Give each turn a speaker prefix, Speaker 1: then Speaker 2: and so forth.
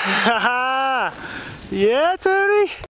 Speaker 1: yeah, Tony?